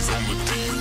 Glaze on the D-Lo.